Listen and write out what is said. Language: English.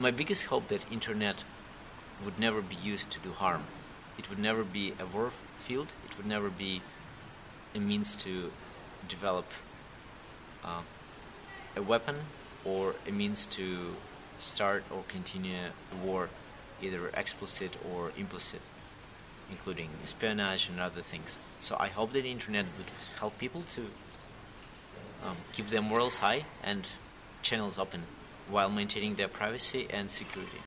My biggest hope that internet would never be used to do harm. It would never be a war field. It would never be a means to develop uh, a weapon or a means to start or continue a war, either explicit or implicit, including espionage and other things. So I hope that the internet would help people to um, keep their morals high and channels open while maintaining their privacy and security.